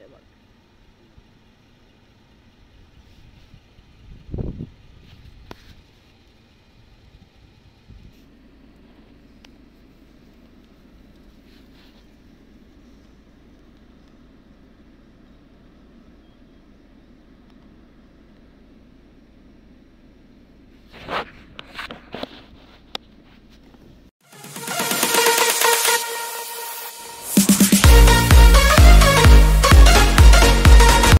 it about